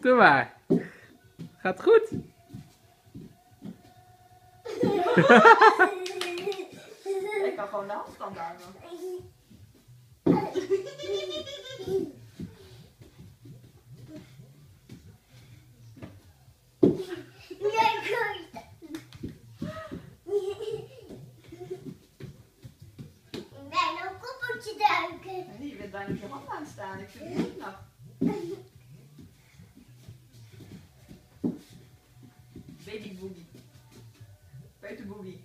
Doe maar. Gaat goed? Ik kan gewoon de handstand houden. Ik ben koppeltje duiken. Je bent bijna op je hand aan staan. Ik vind het niet nog. Baby boogie. Peuter boogie.